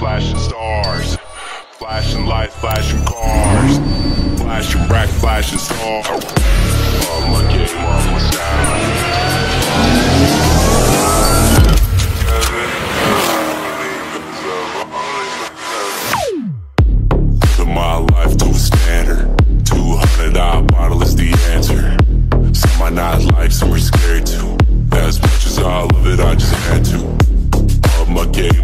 flashing stars, flashing lights, flashing cars, flashing racks, flashing stars. Love my game, all my style. To my life to a standard, 200 bottle is the answer. Not are scared to. As much as I love it, I just had to. Love my game.